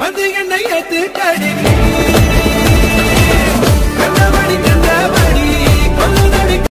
வந்து என்னை ஏத்து கடினி